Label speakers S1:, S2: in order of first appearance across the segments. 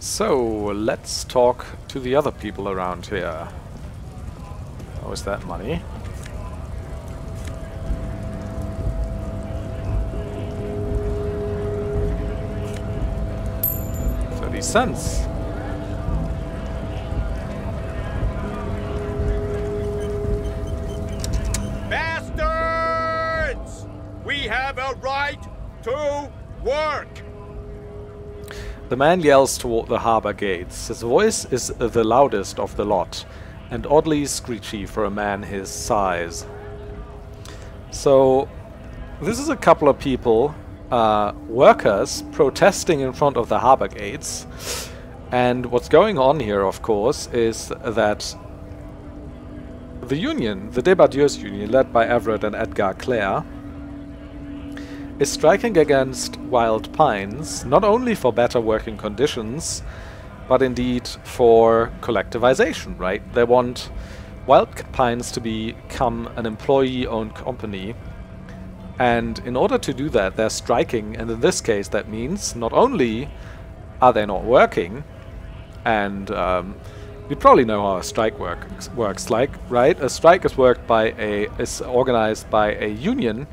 S1: So, let's talk to the other people around here. How is that money? Thirty cents.
S2: Bastards! We have a right to work!
S1: The man yells toward the harbor gates. His voice is the loudest of the lot, and oddly screechy for a man his size. So, this is a couple of people, uh, workers, protesting in front of the harbor gates. And what's going on here, of course, is that the union, the Débardeurs Union, led by Evrart and Edgar Claire, is striking against Wild Pines not only for better working conditions, but indeed for collectivization, right? They want Wild Pines to become an employee-owned company. And in order to do that, they're striking, and in this case that means not only are they not working, and um, you probably know how a strike work, works like, right? A strike is worked by a is organized by a union,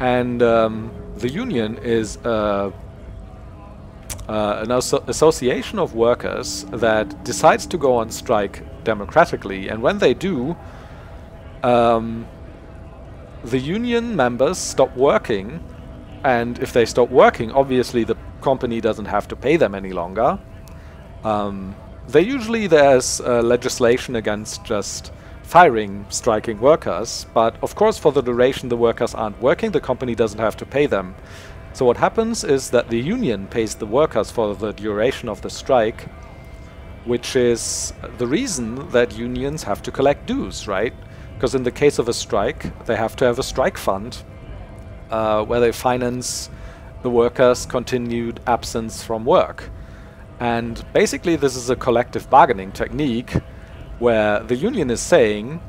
S1: and um, the union is uh, uh, an asso association of workers that decides to go on strike democratically, and when they do, um, the union members stop working, and if they stop working, obviously the company doesn't have to pay them any longer. Um, they usually there's uh, legislation against just firing striking workers, but of course for the duration the workers aren't working, the company doesn't have to pay them. So what happens is that the union pays the workers for the duration of the strike, which is the reason that unions have to collect dues, right? Because in the case of a strike, they have to have a strike fund uh, where they finance the workers' continued absence from work. And basically this is a collective bargaining technique where the union is saying,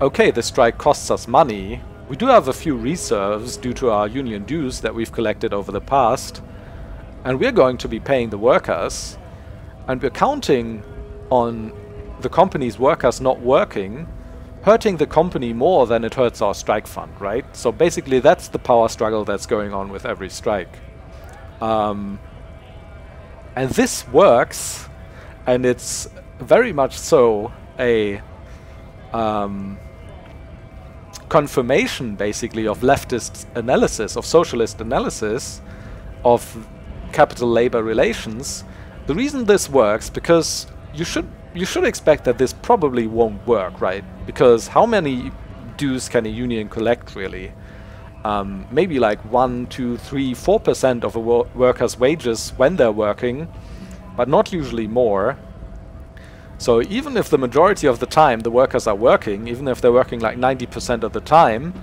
S1: okay, the strike costs us money, we do have a few reserves due to our union dues that we've collected over the past, and we're going to be paying the workers, and we're counting on the company's workers not working, hurting the company more than it hurts our strike fund, right? So basically that's the power struggle that's going on with every strike. Um, and this works, and it's very much so a um, confirmation, basically, of leftist analysis, of socialist analysis of capital labor relations. The reason this works, because you should you should expect that this probably won't work, right? Because how many dues can a union collect, really? Um, maybe like 1, 2, 3, 4% of a wo worker's wages when they're working, but not usually more. So even if the majority of the time the workers are working, even if they're working like 90% of the time,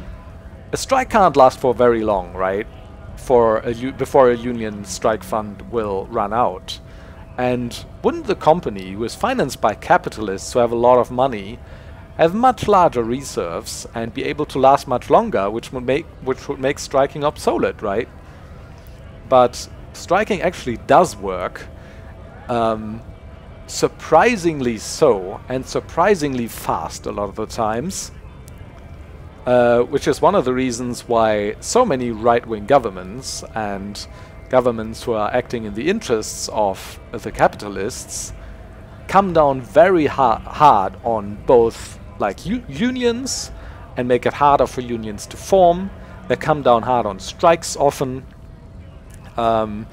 S1: a strike can't last for very long, right? For before a union strike fund will run out. And wouldn't the company, who is financed by capitalists who have a lot of money, have much larger reserves and be able to last much longer, which would make which would make striking obsolete, right? But striking actually does work. Um, surprisingly so, and surprisingly fast a lot of the times. Uh, which is one of the reasons why so many right-wing governments and governments who are acting in the interests of the capitalists come down very ha hard on both like unions and make it harder for unions to form. They come down hard on strikes often. Um,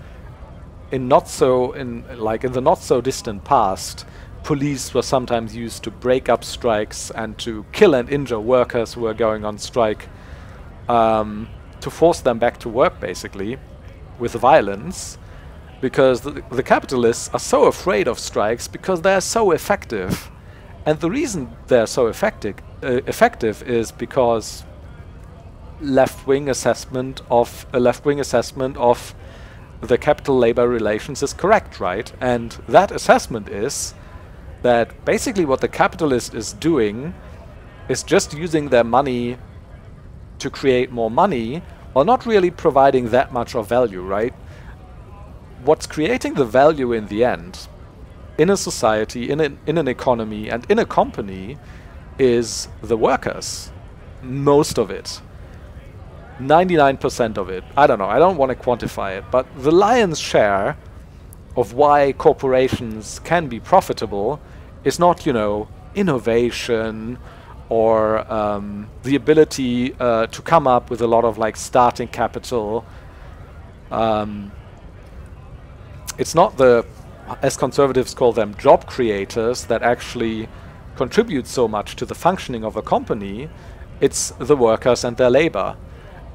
S1: in not so in like in the not so distant past, police were sometimes used to break up strikes and to kill and injure workers who were going on strike, um, to force them back to work basically, with violence, because the, the capitalists are so afraid of strikes because they are so effective, and the reason they're so effective uh, effective is because left-wing assessment of a left-wing assessment of the capital labor relations is correct, right? And that assessment is that basically what the capitalist is doing is just using their money to create more money while not really providing that much of value, right? what's creating the value in the end, in a society, in an, in an economy, and in a company, is the workers. Most of it. 99% of it. I don't know, I don't want to quantify it, but the lion's share of why corporations can be profitable is not, you know, innovation or um, the ability uh, to come up with a lot of like starting capital. Um, it's not the, as conservatives call them, job creators that actually contribute so much to the functioning of a company. It's the workers and their labor.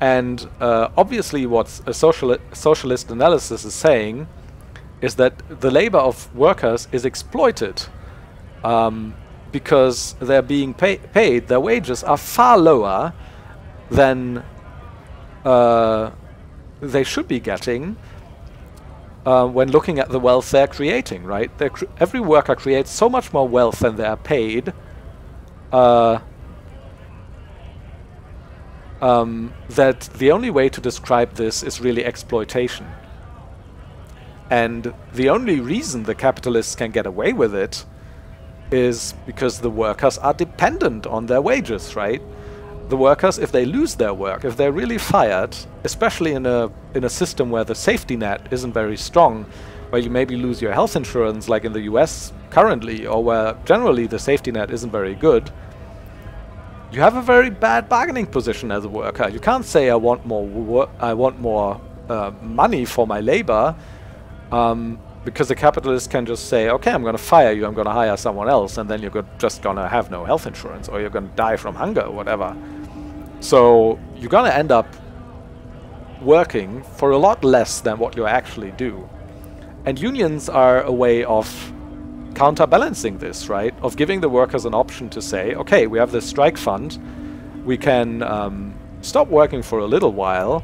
S1: And uh, obviously, what a sociali socialist analysis is saying is that the labor of workers is exploited um, because they're being pay paid, their wages are far lower than uh, they should be getting uh, when looking at the wealth they're creating, right? They're cr every worker creates so much more wealth than they are paid. Uh, um, that the only way to describe this is really exploitation. And the only reason the capitalists can get away with it is because the workers are dependent on their wages, right? The workers, if they lose their work, if they're really fired, especially in a in a system where the safety net isn't very strong, where you maybe lose your health insurance, like in the US currently, or where generally the safety net isn't very good, you have a very bad bargaining position as a worker. You can't say I want more I want more uh, money for my labor, um, because the capitalist can just say, okay, I'm going to fire you, I'm going to hire someone else, and then you're just going to have no health insurance, or you're going to die from hunger, or whatever. So you're going to end up working for a lot less than what you actually do. And unions are a way of counterbalancing this, right? Of giving the workers an option to say, okay, we have this strike fund, we can um, stop working for a little while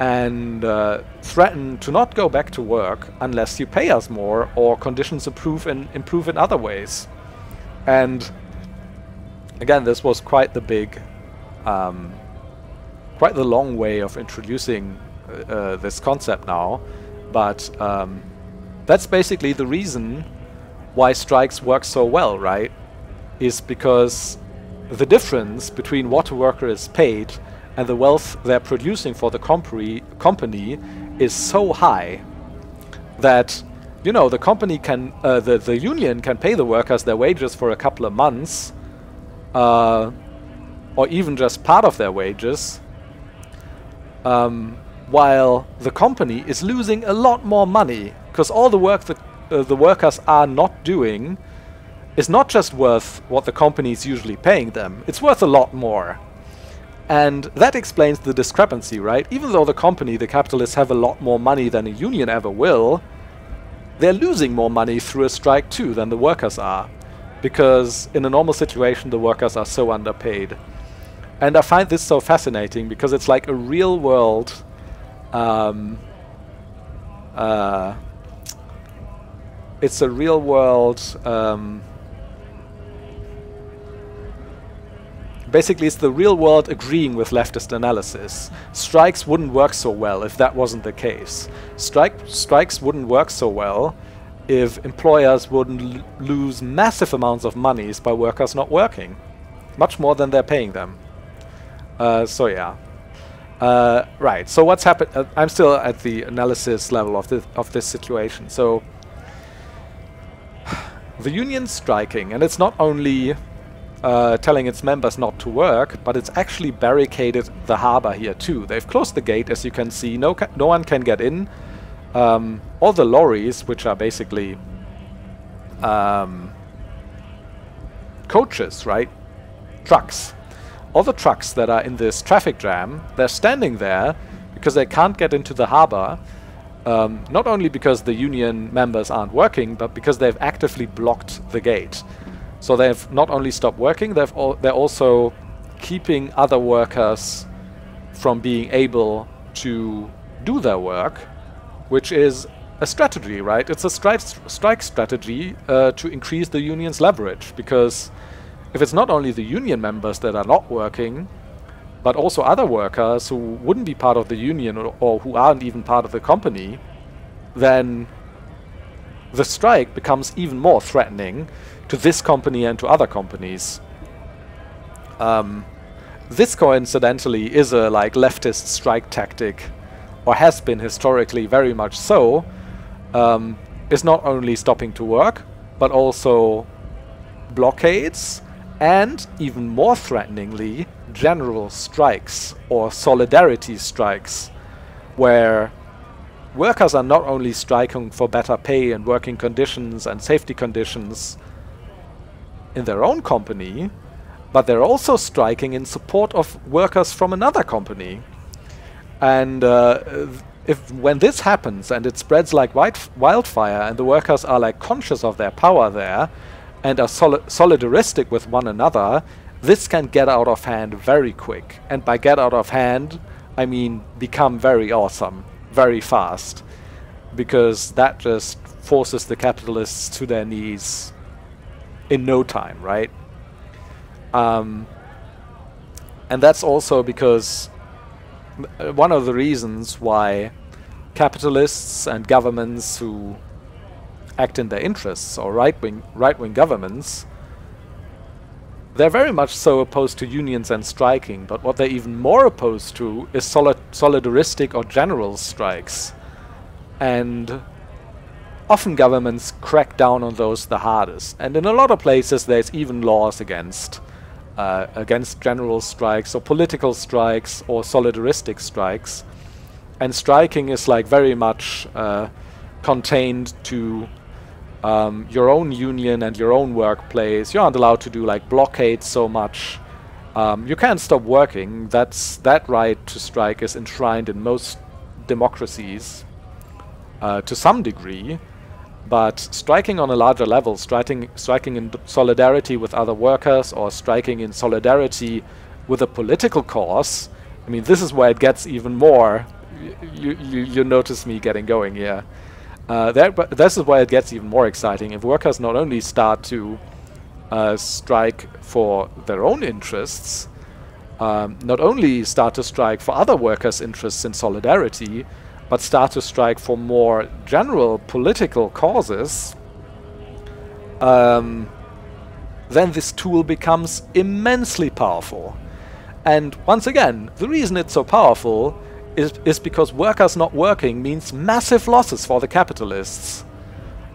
S1: and uh, threaten to not go back to work unless you pay us more or conditions improve and improve in other ways. And again, this was quite the big, um, quite the long way of introducing uh, uh this concept now, but um, that's basically the reason why strikes work so well, right? Is because the difference between what a worker is paid and the wealth they're producing for the company, is so high that you know the company can uh, the the union can pay the workers their wages for a couple of months uh, or even just part of their wages um, while the company is losing a lot more money because all the work that uh, the workers are not doing is not just worth what the company is usually paying them, it's worth a lot more. And that explains the discrepancy, right? Even though the company, the capitalists, have a lot more money than a union ever will, they're losing more money through a strike too than the workers are. Because in a normal situation, the workers are so underpaid. And I find this so fascinating because it's like a real world um, uh, it's a real world um, basically it's the real world agreeing with leftist analysis. Strikes wouldn't work so well if that wasn't the case. Strike strikes wouldn't work so well if employers wouldn't lose massive amounts of monies by workers not working. Much more than they're paying them. Uh, so yeah. Uh, right. So what's happened uh, I'm still at the analysis level of this of this situation. So the union's striking, and it's not only uh, telling its members not to work, but it's actually barricaded the harbor here too. They've closed the gate, as you can see. No, no one can get in. Um, all the lorries, which are basically um, coaches, right? Trucks. All the trucks that are in this traffic jam, they're standing there because they can't get into the harbor um, not only because the union members aren't working, but because they've actively blocked the gate. So they've not only stopped working, they've al they're also keeping other workers from being able to do their work, which is a strategy, right? It's a stri strike strategy uh, to increase the union's leverage, because if it's not only the union members that are not working, but also other workers who wouldn't be part of the union or, or who aren't even part of the company, then the strike becomes even more threatening to this company and to other companies. Um, this coincidentally is a like leftist strike tactic, or has been historically very much so. Um, is not only stopping to work, but also blockades, and even more threateningly, general strikes or solidarity strikes, where workers are not only striking for better pay and working conditions and safety conditions in their own company, but they're also striking in support of workers from another company. And uh, if when this happens and it spreads like wildfire and the workers are like conscious of their power there and are soli solidaristic with one another, this can get out of hand very quick. And by get out of hand, I mean become very awesome, very fast. Because that just forces the capitalists to their knees in no time, right? Um, and that's also because one of the reasons why capitalists and governments who act in their interests, or right-wing right-wing governments, they're very much so opposed to unions and striking, but what they're even more opposed to is solid solidaristic or general strikes. And often governments crack down on those the hardest. And in a lot of places there's even laws against uh, against general strikes or political strikes or solidaristic strikes. And striking is like very much uh, contained to um, your own union and your own workplace. You aren't allowed to do like blockades so much. Um, you can't stop working. That's that right to strike is enshrined in most democracies uh, to some degree. But striking on a larger level, striking, striking in solidarity with other workers or striking in solidarity with a political cause, I mean, this is where it gets even more. You, you, you notice me getting going here. Uh, that, but this is where it gets even more exciting. If workers not only start to uh, strike for their own interests, um, not only start to strike for other workers' interests in solidarity, but start to strike for more general political causes, um, then this tool becomes immensely powerful. And once again, the reason it's so powerful is, is because workers not working means massive losses for the capitalists.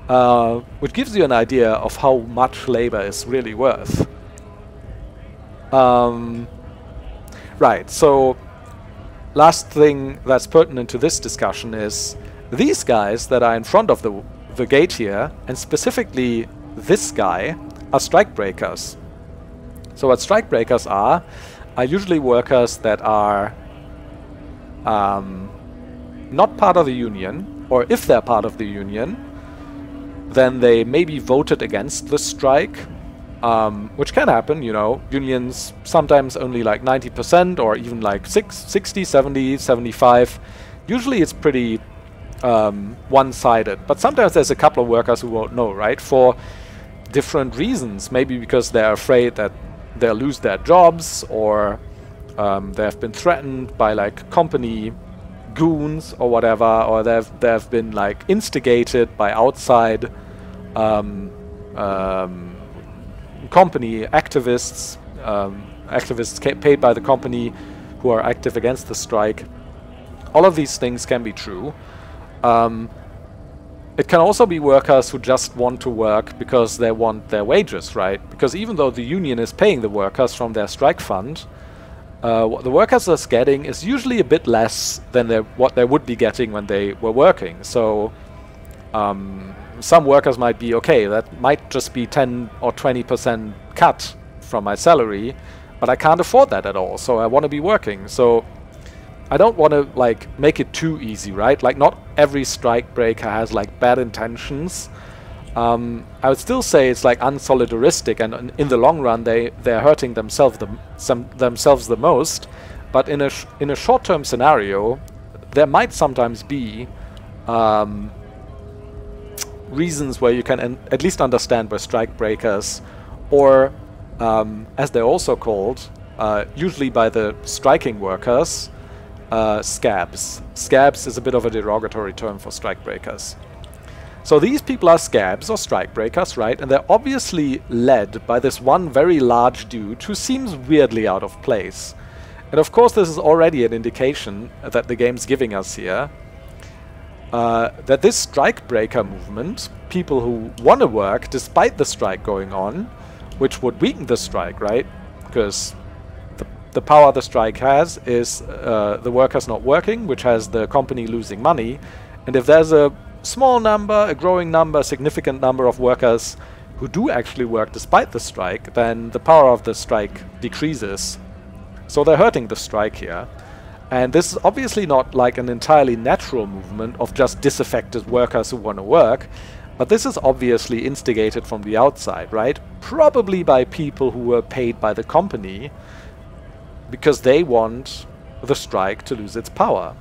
S1: Uh, which gives you an idea of how much labor is really worth. Um, right, so last thing that's pertinent to this discussion is these guys that are in front of the, the gate here, and specifically this guy, are strikebreakers. So what strikebreakers are, are usually workers that are um, not part of the union, or if they're part of the union, then they maybe voted against the strike, um, which can happen, you know, unions sometimes only like 90% or even like six, 60, 70, 75. Usually it's pretty um, one-sided, but sometimes there's a couple of workers who won't know, right? For different reasons, maybe because they're afraid that they'll lose their jobs or um, they've been threatened by like company goons or whatever, or they've they've been like instigated by outside um, um, company activists, um, activists paid by the company who are active against the strike. All of these things can be true. Um, it can also be workers who just want to work because they want their wages, right? Because even though the union is paying the workers from their strike fund, uh, what the workers are getting is usually a bit less than what they would be getting when they were working. So um, some workers might be okay, that might just be 10 or 20% cut from my salary, but I can't afford that at all, so I want to be working. So I don't want to like make it too easy, right? Like not every strike breaker has like bad intentions. Um, I would still say it's like unsolidaristic, and in the long run, they they're hurting themselves the some, themselves the most. But in a in a short-term scenario, there might sometimes be um, reasons where you can at least understand where strike breakers, or um, as they're also called, uh, usually by the striking workers, uh, scabs. Scabs is a bit of a derogatory term for strikebreakers. So these people are scabs or strikebreakers, right? And they're obviously led by this one very large dude who seems weirdly out of place. And of course this is already an indication that the game's giving us here. Uh, that this strikebreaker movement, people who want to work despite the strike going on, which would weaken the strike, right? Because the, the power the strike has is uh, the workers not working, which has the company losing money. And if there's a small number, a growing number, a significant number of workers who do actually work despite the strike, then the power of the strike decreases. So they're hurting the strike here. And this is obviously not like an entirely natural movement of just disaffected workers who want to work, but this is obviously instigated from the outside, right? Probably by people who were paid by the company because they want the strike to lose its power.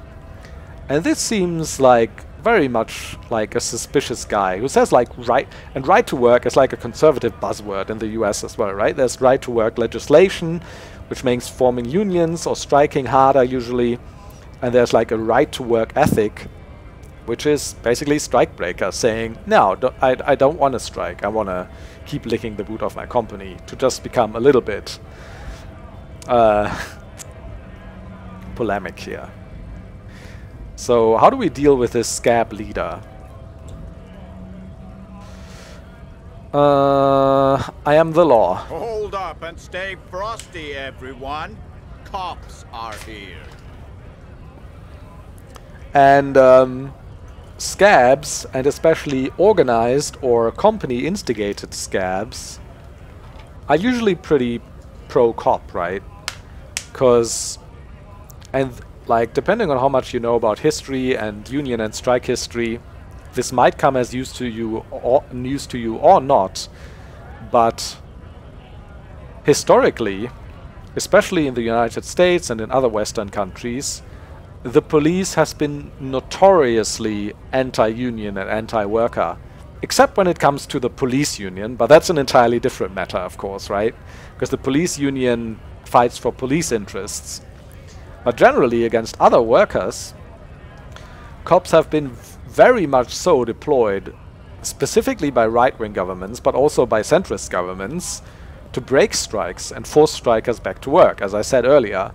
S1: And this seems like very much like a suspicious guy who says like right and right to work is like a conservative buzzword in the US as well, right? There's right to work legislation, which makes forming unions or striking harder usually, and there's like a right to work ethic, which is basically strikebreaker saying, no, I, I don't want to strike. I want to keep licking the boot of my company to just become a little bit uh, polemic here. So how do we deal with this scab leader? Uh, I am the law.
S2: Hold up and stay frosty, everyone. Cops are here.
S1: And um, scabs, and especially organized or company-instigated scabs, are usually pretty pro-cop, right? Because, and like depending on how much you know about history and union and strike history, this might come as news to you or news to you or not, but historically, especially in the United States and in other Western countries, the police has been notoriously anti-union and anti-worker. Except when it comes to the police union, but that's an entirely different matter, of course, right? Because the police union fights for police interess. But generally against other workers, cops have been very much so deployed, specifically by right-wing governments, but also by centrist governments, to break strikes and force strikers back to work, as I said earlier.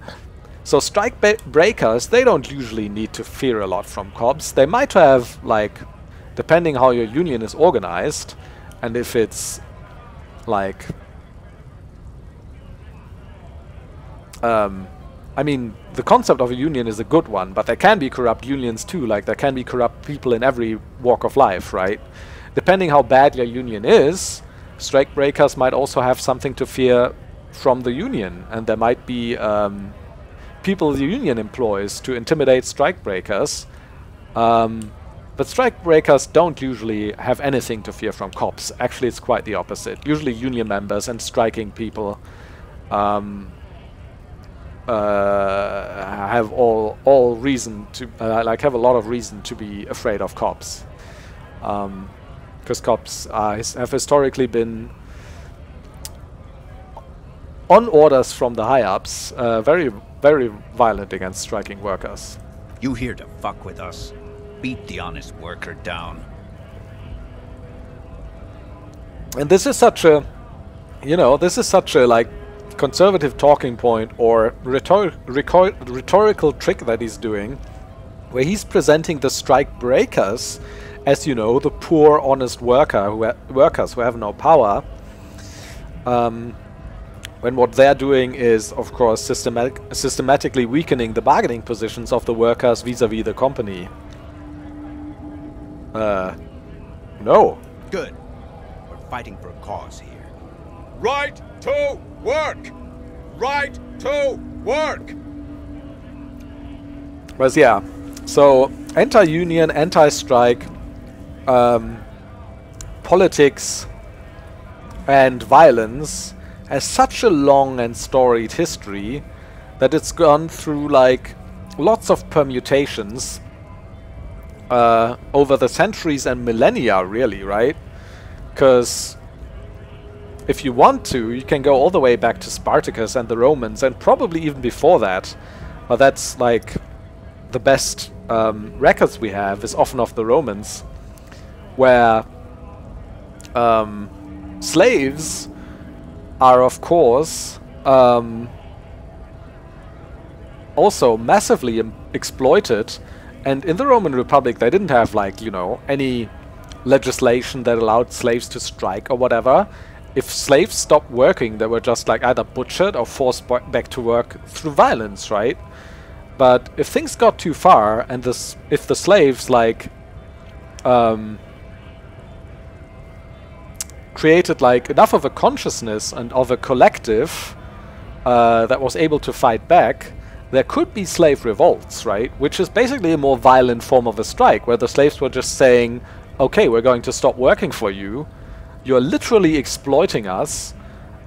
S1: So strike breakers, they don't usually need to fear a lot from cops. They might have, like, depending how your union is organized, and if it's, like, um, I mean, the concept of a union is a good one, but there can be corrupt unions too, like there can be corrupt people in every walk of life, right? Depending how bad your union is, strike breakers might also have something to fear from the union, and there might be um, people the union employs to intimidate strike breakers. Um, but strike breakers don't usually have anything to fear from cops. Actually, it's quite the opposite. Usually union members and striking people um, uh, have all all reason to uh, like have a lot of reason to be afraid of cops, because um, cops have historically been on orders from the high ups, uh, very very violent against striking workers.
S3: You here to fuck with us? Beat the honest worker down.
S1: And this is such a, you know, this is such a like conservative talking point or rhetor rhetorical trick that he's doing, where he's presenting the strike breakers as, you know, the poor, honest worker who workers who have no power. Um, when what they're doing is, of course, systematic systematically weakening the bargaining positions of the workers vis-a-vis -vis the company. Uh, no.
S3: Good. We're fighting for a cause here.
S2: Right to work! Right to work!
S1: But yeah, so anti-union, anti-strike, um, politics and violence has such a long and storied history that it's gone through like lots of permutations uh, over the centuries and millennia really, right? Because if you want to, you can go all the way back to Spartacus and the Romans, and probably even before that. But that's like the best um, records we have is often of the Romans, where um, slaves are, of course, um, also massively exploited. And in the Roman Republic, they didn't have, like, you know, any legislation that allowed slaves to strike or whatever. If slaves stopped working, they were just, like, either butchered or forced back to work through violence, right? But if things got too far, and this, if the slaves, like, um, created, like, enough of a consciousness and of a collective uh, that was able to fight back, there could be slave revolts, right? Which is basically a more violent form of a strike, where the slaves were just saying, okay, we're going to stop working for you. You're literally exploiting us.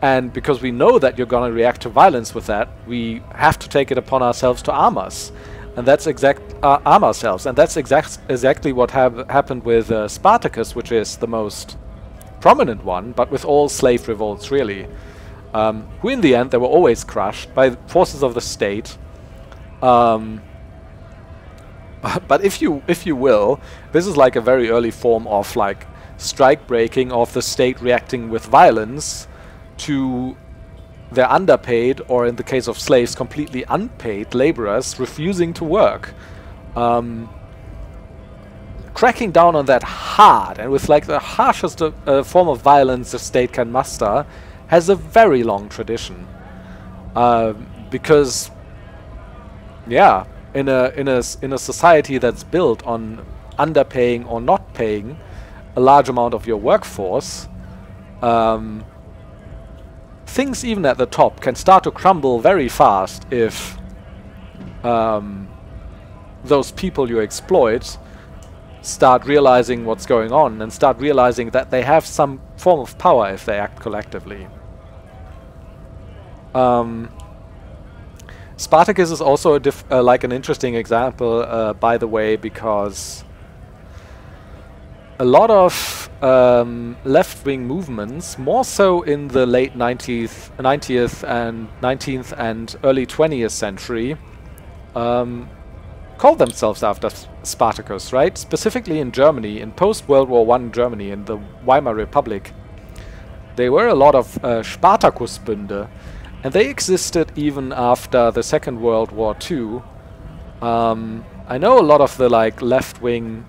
S1: And because we know that you're going to react to violence with that, we have to take it upon ourselves to arm us. And that's exact uh, arm ourselves. And that's exact exactly what hap happened with uh, Spartacus, which is the most prominent one, but with all slave revolts, really. Um, who in the end, they were always crushed by forces of the state um, but if you if you will, this is like a very early form of like strike breaking of the state reacting with violence to their underpaid or in the case of slaves completely unpaid laborers refusing to work. Um, cracking down on that hard and with like the harshest uh, form of violence the state can muster has a very long tradition. Uh, because yeah, in a in a in a society that's built on underpaying or not paying a large amount of your workforce, um, things even at the top can start to crumble very fast if um, those people you exploit start realizing what's going on and start realizing that they have some form of power if they act collectively. Um, Spartacus is also uh, like an interesting example, uh, by the way, because a lot of um, left-wing movements, more so in the late 90th, 90th and 19th and early 20th century, um, called themselves after Spartacus, right? Specifically in Germany, in post-World War One Germany, in the Weimar Republic. There were a lot of uh, Spartakusbünde, and they existed even after the Second World War II. Um, I know a lot of the like left-wing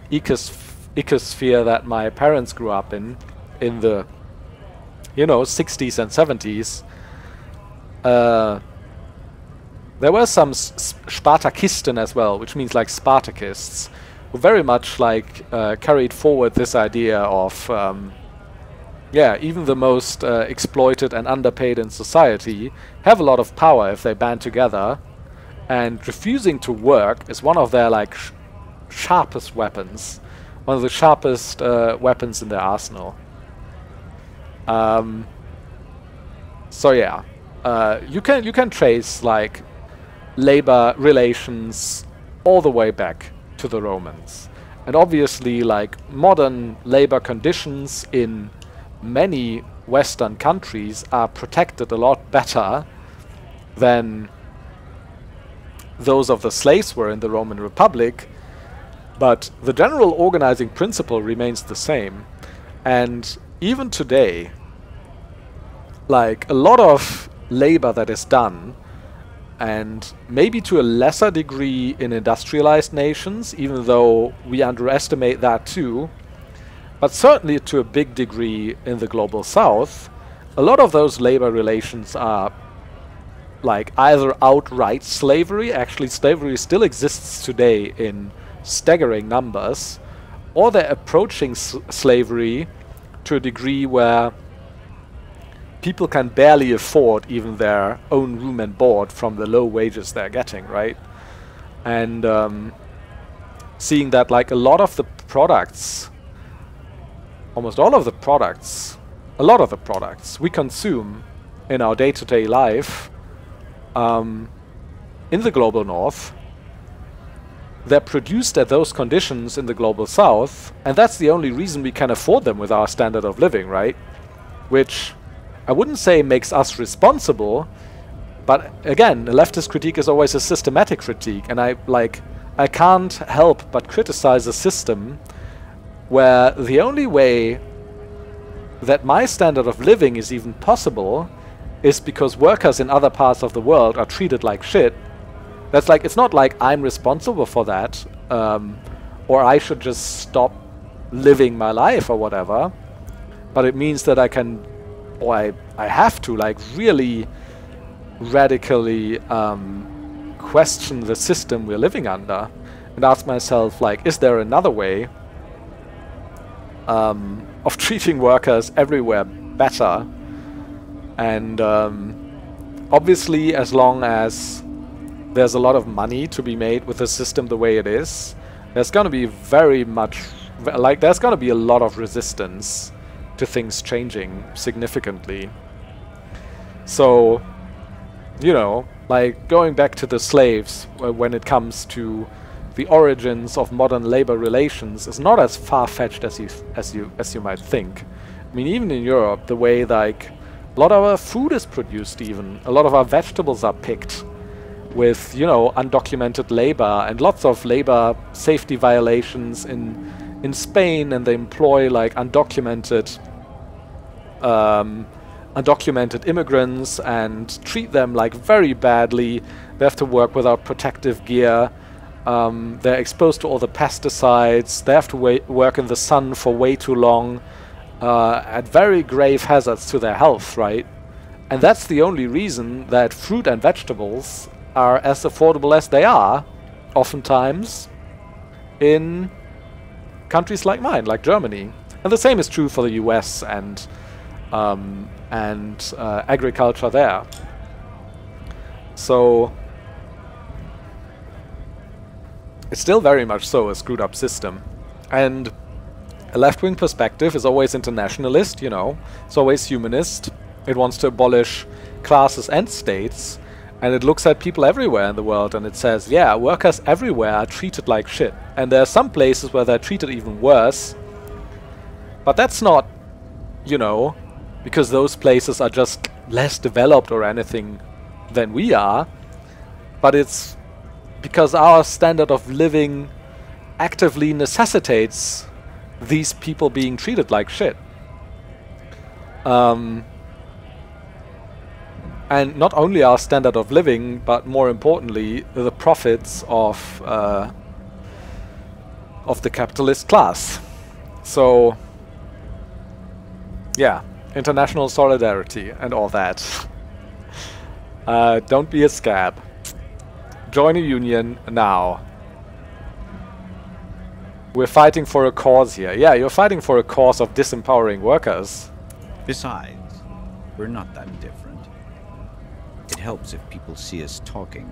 S1: ecosphere that my parents grew up in, in the, you know, 60s and 70s. Uh, there were some Spartakisten as well, which means like Spartakists, who very much like uh, carried forward this idea of um, yeah, even the most uh, exploited and underpaid in society have a lot of power if they band together. And refusing to work is one of their like sh sharpest weapons, one of the sharpest uh, weapons in their arsenal. Um, so yeah, uh, you can you can trace like labor relations all the way back to the Romans, and obviously like modern labor conditions in many Western countries are protected a lot better than those of the slaves were in the Roman Republic, but the general organizing principle remains the same. And even today, like a lot of labor that is done, and maybe to a lesser degree in industrialized nations, even though we underestimate that too, but certainly to a big degree in the global south, a lot of those labor relations are like either outright slavery, actually slavery still exists today in staggering numbers, or they're approaching slavery to a degree where people can barely afford even their own room and board from the low wages they're getting, right? And um, seeing that like a lot of the products almost all of the products, a lot of the products we consume in our day-to-day -day life um, in the global north, they're produced at those conditions in the global south, and that's the only reason we can afford them with our standard of living, right? Which I wouldn't say makes us responsible, but again, the leftist critique is always a systematic critique, and I like I can't help but criticize a system where the only way that my standard of living is even possible is because workers in other parts of the world are treated like shit. That's like, it's not like I'm responsible for that, um, or I should just stop living my life or whatever, but it means that I can, or I, I have to, like, really radically um, question the system we're living under and ask myself, like, is there another way um, of treating workers everywhere better? And um, obviously, as long as there's a lot of money to be made with the system the way it is, there's going to be very much, like, there's going to be a lot of resistance to things changing significantly. So, you know, like going back to the slaves uh, when it comes to the origins of modern labor relations is not as far-fetched as you as you as you might think. I mean, even in Europe, the way like a lot of our food is produced, even a lot of our vegetables are picked with you know undocumented labor and lots of labor safety violations in in Spain, and they employ like undocumented um, undocumented immigrants and treat them like very badly. They have to work without protective gear. Um, they're exposed to all the pesticides. They have to work in the sun for way too long uh, at very grave hazards to their health, right? And that's the only reason that fruit and vegetables are as affordable as they are, oftentimes, in countries like mine, like Germany. And the same is true for the US and um, and uh, agriculture there. So it's still very much so a screwed up system. And a left-wing perspective is always internationalist, you know, it's always humanist. It wants to abolish classes and states, and it looks at people everywhere in the world and it says, yeah, workers everywhere are treated like shit. And there are some places where they're treated even worse. But that's not, you know, because those places are just less developed or anything than we are, but it's because our standard of living actively necessitates these people being treated like shit. Um, and not only our standard of living, but more importantly, the profits of uh, of the capitalist class. So, yeah, international solidarity and all that. uh, don't be a scab. Join a union now. We're fighting for a cause here. Yeah, you're fighting for a cause of disempowering workers.
S3: Besides, we're not that different. Helps if people see us talking,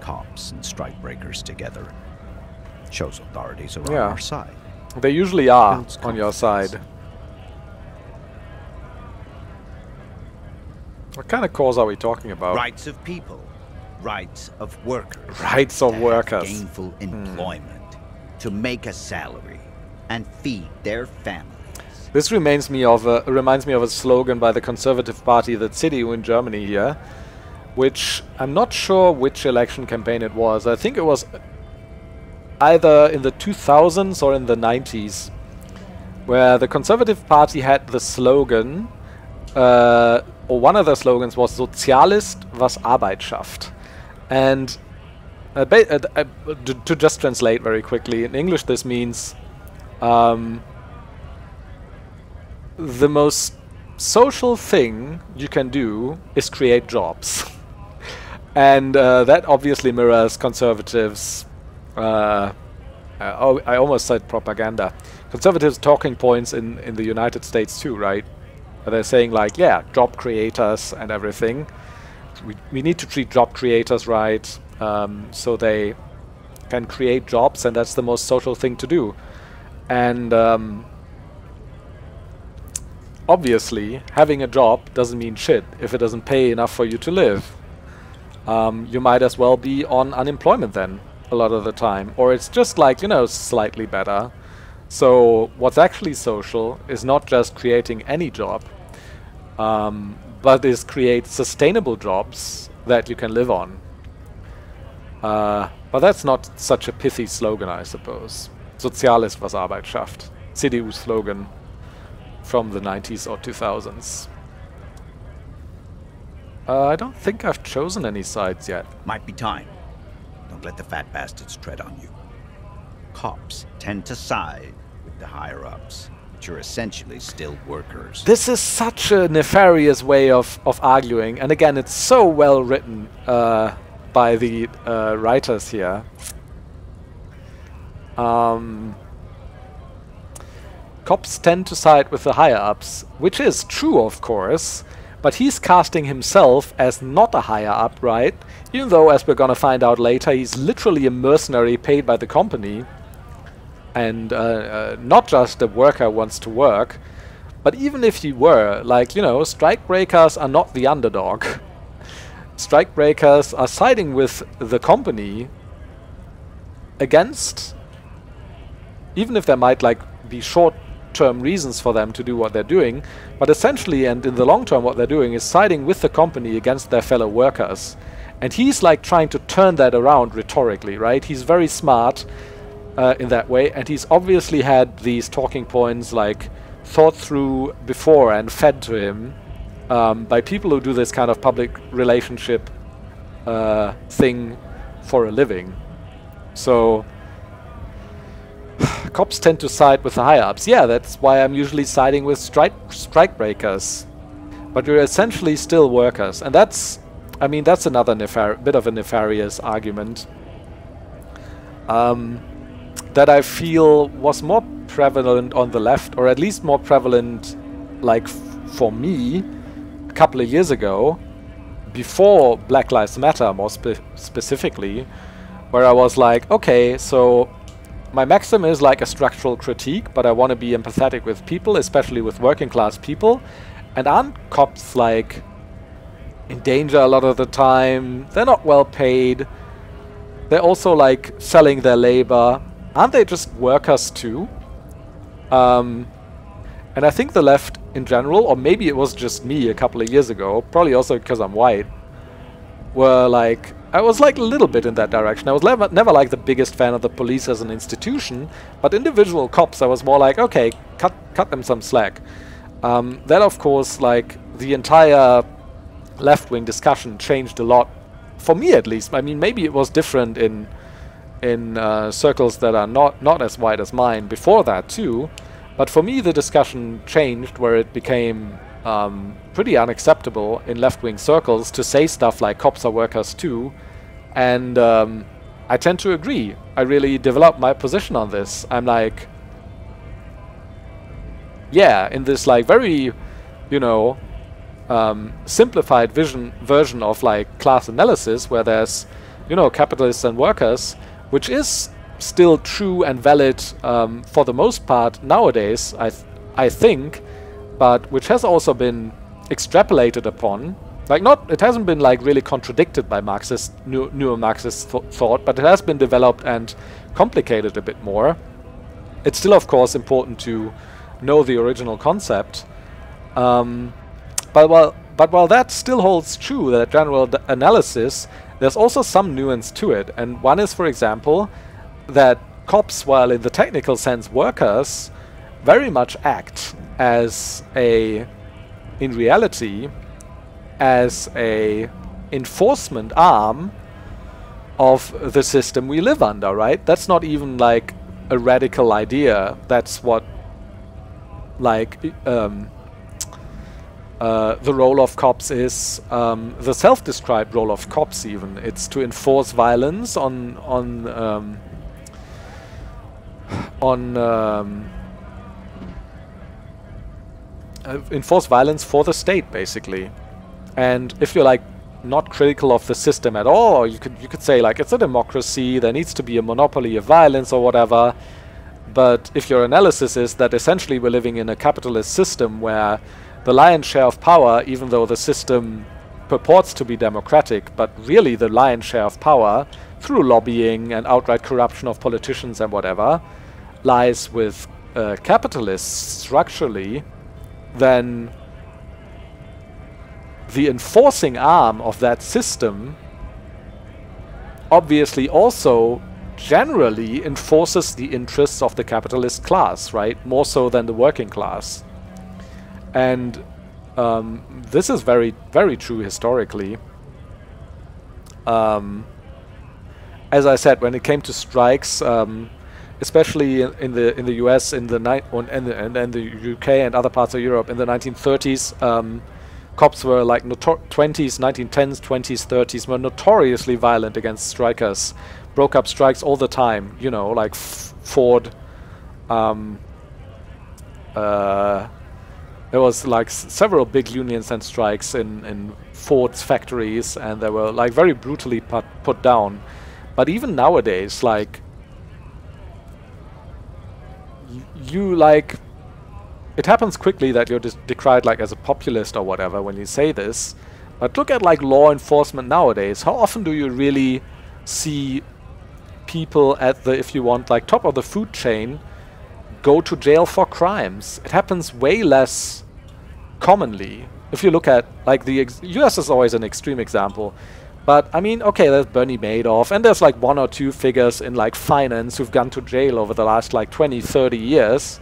S3: cops and strikebreakers together. Shows authorities are yeah. on our side.
S1: They usually are on your side. What kind of cause are we talking about?
S3: Rights of people. Rights of workers.
S1: Rights of workers.
S3: Gainful hmm. employment. To make a salary. And feed their families.
S1: This reminds me of a, reminds me of a slogan by the Conservative Party, the CDU in Germany here, which I'm not sure which election campaign it was. I think it was either in the 2000s or in the 90s, where the Conservative Party had the slogan, uh, or one of the slogans was Sozialist, was Arbeit schafft. And uh, uh, uh to, to, just translate very quickly, in English this means um, the most social thing you can do is create jobs. and uh, that obviously mirrors conservatives. Uh, uh, I almost said propaganda. Conservatives' talking points in, in the United States too, right? they're saying like, yeah, job creators and everything. We, we need to treat job creators right, um, so they can create jobs, and that's the most social thing to do. And um, obviously, having a job doesn't mean shit if it doesn't pay enough for you to live. Um, you might as well be on unemployment then, a lot of the time. Or it's just like, you know, slightly better. So what's actually social is not just creating any job, um, but is create sustainable jobs that you can live on. Uh, But that's not such a pithy slogan, I suppose. Sozial ist, was Arbeit schafft. CDU slogan from the 90s or 2000s. Uh, I don't think I've chosen any sides yet.
S3: Might be time. Don't let the fat bastards tread on you. Cops tend to side with the higher ups, but you're essentially still workers.
S1: This is such a nefarious way of, of arguing, and again, it's so well written uh, by the uh, writers here. Um, cops tend to side with the higher ups, which is true, of course, but he's casting himself as not a higher up, right? Even though, as we're gonna find out later, he's literally a mercenary paid by the company. And uh, uh, not just a worker wants to work. But even if he were, like, you know, strikebreakers are not the underdog. strikebreakers are siding with the company against, even if there might, like, be short term reasons for them to do what they're doing, but essentially and in the long term what they're doing is siding with the company against their fellow workers. And he's like trying to turn that around rhetorically, right? He's very smart uh, in that way, and he's obviously had these talking points like thought through before and fed to him um, by people who do this kind of public relationship uh, thing for a living. So cops tend to side with the higher-ups. Yeah, that's why I'm usually siding with strike strikebreakers. But we're essentially still workers. And that's, I mean, that's another bit of a nefarious argument. Um, that I feel was more prevalent on the left, or at least more prevalent, like, for me, a couple of years ago, before Black Lives Matter more spe specifically, where I was like, okay, so my maxim is like a structural critique, but I want to be empathetic with people, especially with working class people. And aren't cops like in danger a lot of the time? They're not well paid. They're also like selling their labor. Aren't they just workers too? Um, and I think the left in general, or maybe it was just me a couple of years ago, probably also because I'm white, were like, I was like a little bit in that direction. I was never, never like the biggest fan of the police as an institution, but individual cops I was more like, okay, cut, cut them some slack. Um, that of course, like, the entire left-wing discussion changed a lot, for me at least. I mean, maybe it was different in in uh, circles that are not, not as wide as mine before that too, but for me the discussion changed where it became um, pretty unacceptable in left-wing circles to say stuff like cops are workers too. And um, I tend to agree. I really developed my position on this. I'm like, yeah, in this like very, you know, um, simplified vision version of like class analysis where there's, you know, capitalists and workers, which is still true and valid um, for the most part nowadays, I, th I think, but which has also been extrapolated upon. Like not, it hasn't been like really contradicted by Marxist, new, newer Marxist th thought, but it has been developed and complicated a bit more. It's still, of course, important to know the original concept. Um, but while but while that still holds true, that general analysis, there's also some nuance to it. And one is, for example, that cops, while in the technical sense workers, very much act as a, in reality, as a enforcement arm of the system we live under, right? That's not even like a radical idea. That's what, like, um, uh, the role of cops is um, the self-described role of cops. Even it's to enforce violence on on um, on um, enforce violence for the state, basically. And if you're like not critical of the system at all, you could you could say like it's a democracy, there needs to be a monopoly of violence or whatever. But if your analysis is that essentially we're living in a capitalist system where the lion's share of power, even though the system purports to be democratic, but really the lion's share of power, through lobbying and outright corruption of politicians and whatever, lies with uh, capitalists structurally, then the enforcing arm of that system obviously also generally enforces the interests of the capitalist class, right? More so than the working class. And um, this is very, very true historically. Um, as I said, when it came to strikes, um, especially in, the in the US, in the night, and the, and, and the UK and other parts of Europe in the 1930s, um, cops were like 20s, 1910s, 20s, 30s were notoriously violent against strikers, broke up strikes all the time. You know, like Ford. Um, uh, there was like several big unions and strikes in in Ford's factories, and they were like very brutally put put down. But even nowadays, like you like it happens quickly that you're decried like as a populist or whatever when you say this. But look at like law enforcement nowadays. How often do you really see people at the, if you want, like top of the food chain go to jail for crimes? It happens way less commonly. If you look at like the US is always an extreme example. But I mean, okay, there's Bernie Madoff, and there's like one or two figures in like finance who've gone to jail over the last like 20, 30 years.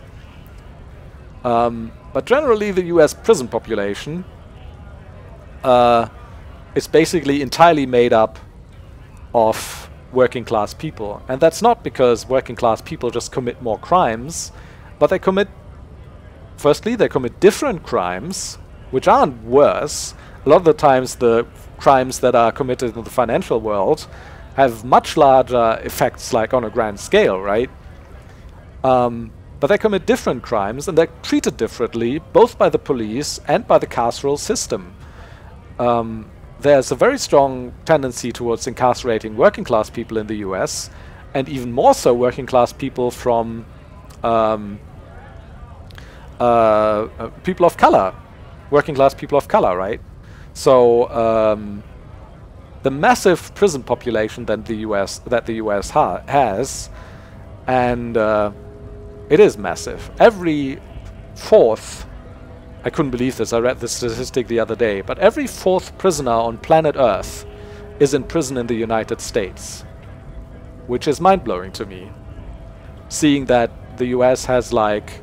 S1: Um, but generally, the US prison population uh, is basically entirely made up of working class people. And that's not because working class people just commit more crimes, but they commit, firstly, they commit different crimes, which aren't worse. A lot of the times, the crimes that are committed in the financial world have much larger effects, like on a grand scale, right? Um, but they commit different crimes and they're treated differently, both by the police and by the carceral system. Um, there's a very strong tendency towards incarcerating working class people in the US, and even more so working class people from um, uh, uh, people of color, working class people of color, right? So um, the massive prison population that the US that the US ha has, and uh, it is massive. Every fourth, I couldn't believe this, I read this statistic the other day, but every fourth prisoner on planet Earth is in prison in the United States. Which is mind-blowing to me. Seeing that the US has like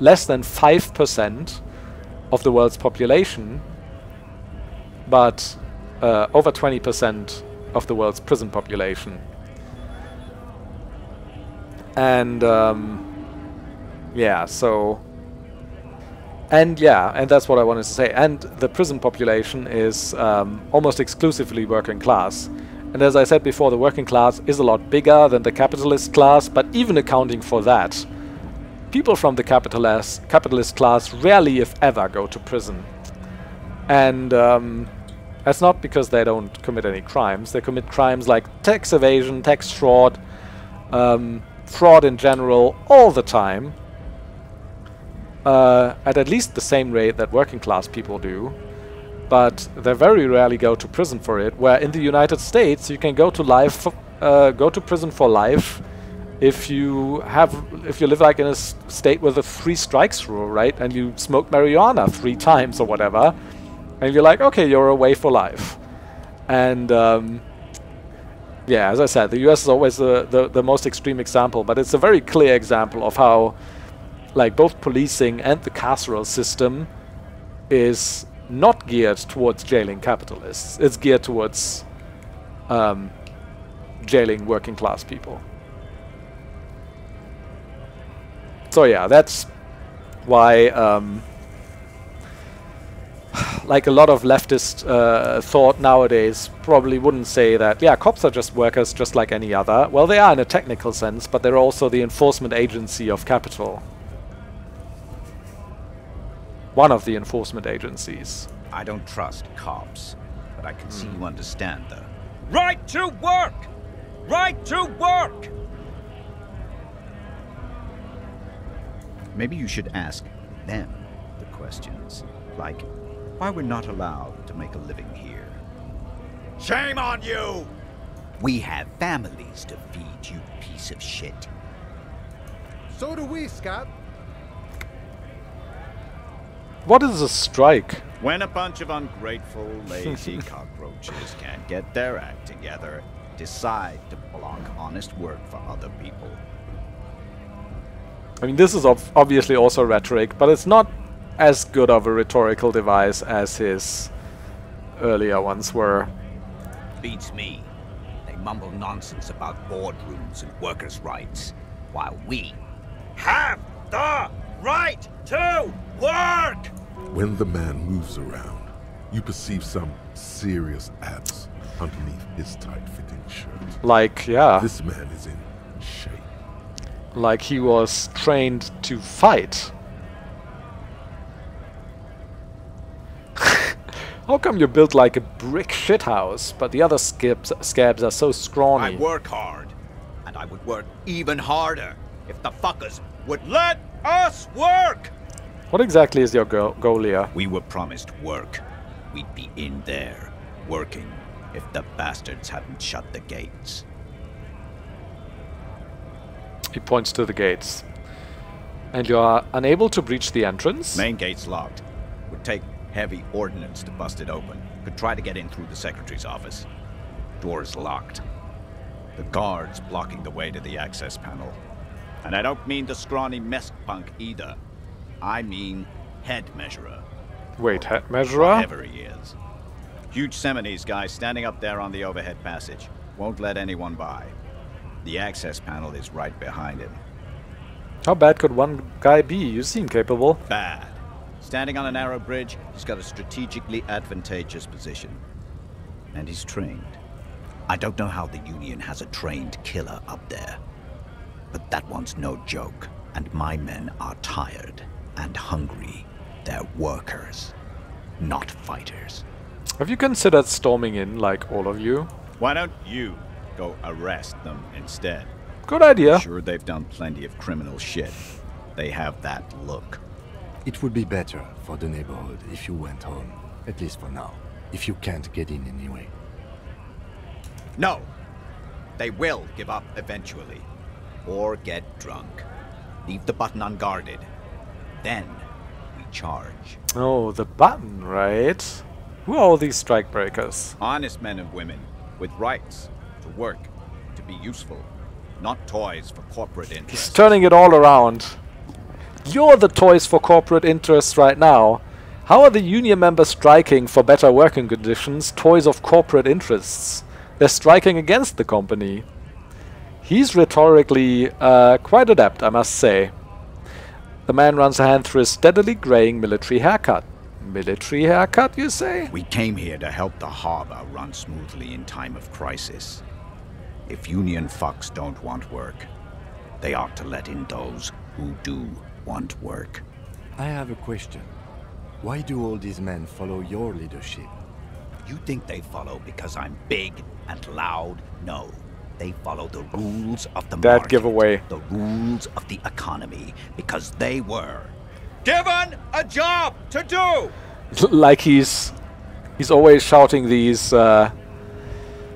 S1: less than 5% of the world's population, but uh, over 20% of the world's prison population. And um, yeah, so and yeah, and that's what I wanted to say. And the prison population is um, almost exclusively working class. And as I said before, the working class is a lot bigger than the capitalist class, but even accounting for that, people from the capitalist, capitalist class rarely, if ever, go to prison. And um, that's not because they don't commit any crimes. They commit crimes like tax evasion, tax fraud, um, fraud in general all the time uh, at at least the same rate that working class people do but they very rarely go to prison for it where in the United States you can go to life uh, go to prison for life if you have if you live like in a state with a three strikes rule right and you smoke marijuana three times or whatever and you're like okay you're away for life and um, yeah, as I said, the US is always the, the, the, most extreme example, but it's a very clear example of how like both policing and the carceral system is not geared towards jailing capitalists. It's geared towards um, jailing working class people. So yeah, that's why um, like a lot of leftist uh, thought nowadays probably wouldn't say that, yeah, cops are just workers just like any other. Well, they are in a technical sense, but they're also the enforcement agency of capital. One of the enforcement agencies.
S3: I don't trust cops, but I can mm. see you understand the...
S4: Right to work! Right to work!
S3: Maybe you should ask them the questions. Like, why we're not allowed to make a living here.
S2: Shame on you!
S3: We have families to feed, you piece of shit.
S5: So do we, Scott.
S1: What is a strike?
S2: When a bunch of ungrateful, lazy cockroaches can't get their act together, decide to block honest work for other people.
S1: I mean, this is ob obviously also rhetoric, but it's not as good of a rhetorical device as his earlier ones were.
S5: Beats me. They mumble nonsense about boardrooms and workers' rights, while we have the right to work!
S6: When the man moves around, you perceive some serious abs underneath his tight-fitting shirt.
S1: Like, yeah,
S6: This man is in shape.
S1: Like he was trained to fight. How come you're built like a brick shithouse, but the other scabs, scabs are so scrawny?
S5: I work hard, and I would work even harder if the fuckers would
S4: Let us work!
S1: What exactly is your go goal here?
S5: We were promised work. We'd be in there, working, if the bastards hadn't shut the gates.
S1: He points to the gates. And you are unable to breach the entrance?
S5: Main gate's locked. Would take heavy ordnance to bust it open. Could try to get in through the secretary's office. Door's locked. The guards blocking the way to the access panel.
S2: And I don't mean the scrawny mess punk either. I mean head measurer.
S1: Wait, head measurer?
S2: Whatever he is. Huge Semenese guy standing up there on the overhead passage. Won't let anyone by. The access panel is right behind him.
S1: How bad could one guy be? You seem capable.
S2: Bad. Standing on a narrow bridge, he's got a strategically advantageous position.
S5: And he's trained. I don't know how the Union has a trained killer up there. But that one's no joke. And my men are tired and hungry. They're workers, not fighters.
S1: Have you considered storming in, like all of you?
S2: Why don't you go arrest them instead?
S1: Good idea.
S2: Sure, they've done plenty of criminal shit. They have that look.
S7: It would be better for the neighborhood if you went home. At least for now. If you can't get in anyway.
S5: No! They will give up eventually. Or get drunk. Leave the button unguarded. Then we charge.
S1: Oh, the button, right? Who are all these strike breakers?
S2: Honest men and women with rights to work, to be useful, not toys for corporate interests.
S1: He's turning it all around. You're the toys for corporate interests right now. How are the union members striking for better working conditions toys of corporate interests? They're striking against the company. He's rhetorically uh, quite adept, I must say. The man runs a hand through his steadily graying military haircut. Military haircut, you say?
S5: We came here to help the harbor run smoothly in time of crisis. If Union fucks don't want work, they ought to let in those who do want work.
S7: I have a question. Why do all these men follow your leadership?
S5: You think they follow because I'm big and loud? No. They follow the rules of the
S1: That
S5: market,
S1: giveaway.
S5: The rules of the economy, because they were.
S4: Given a job to do!
S1: like he's he's always shouting these uh,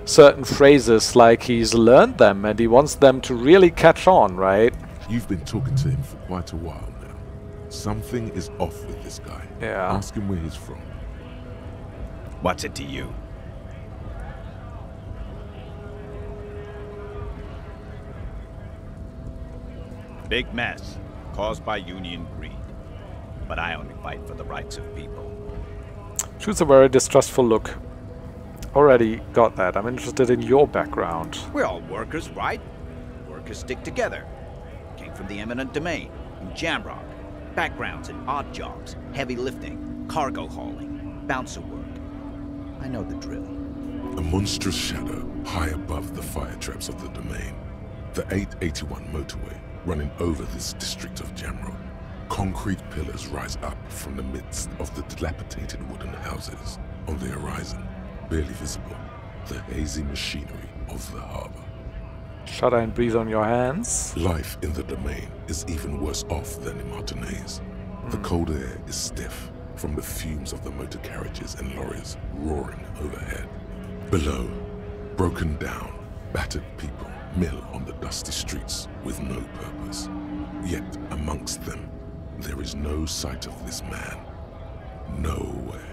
S1: certain phrases like he's learned them and he wants them to really catch on, right?
S6: You've been talking to him for quite a while now. Something is off with this guy.
S1: Yeah.
S6: Ask him where he's from.
S5: What's it to you?
S2: Big mess caused by union greed. But I only fight for the rights of people.
S1: Shoots a very distrustful look. Already got that. I'm interested in your background.
S5: We're all workers, right? Workers stick together. Came from the eminent domain, in Jamrock. Backgrounds in odd jobs, heavy lifting, cargo hauling, bouncer work. I know the drill.
S6: A monstrous shadow high above the fire traps of the domain. The 881 motorway running over this district of Jamrock. Concrete pillars rise up from the midst of the dilapidated wooden houses. On the horizon, barely visible, the hazy machinery of the harbor.
S1: Shut and breathe on your hands.
S6: Life in the domain is even worse off than in Martinaise. The hmm. cold air is stiff from the fumes of the motor carriages and lorries roaring overhead. Below, broken down, battered people mill on the dusty streets with no purpose. Yet amongst them, there is no sight of this man, No way.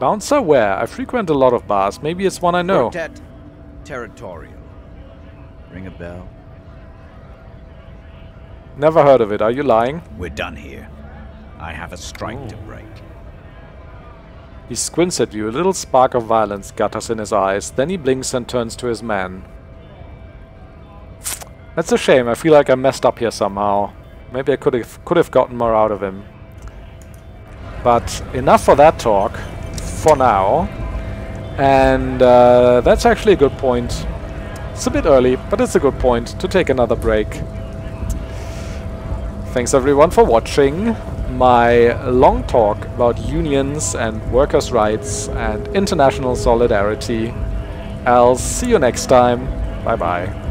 S1: Bouncer where? I frequent a lot of bars. Maybe it's one I know.
S3: Quartet Territorial. Ring a bell?
S1: Never heard of it. Are you lying?
S3: We're done here. I have a strike to break.
S1: He squints at you, a little spark of violence gutters in his eyes, then he blinks and turns to his men. That's a shame, I feel like I messed up here somehow. Maybe I could have could have gotten more out of him. But enough for that talk, for now. And uh, that's actually a good point. It's a bit early, but it's a good point to take another break. Thanks everyone for watching my long talk about unions and workers' rights and international solidarity. I'll see you next time. Bye bye.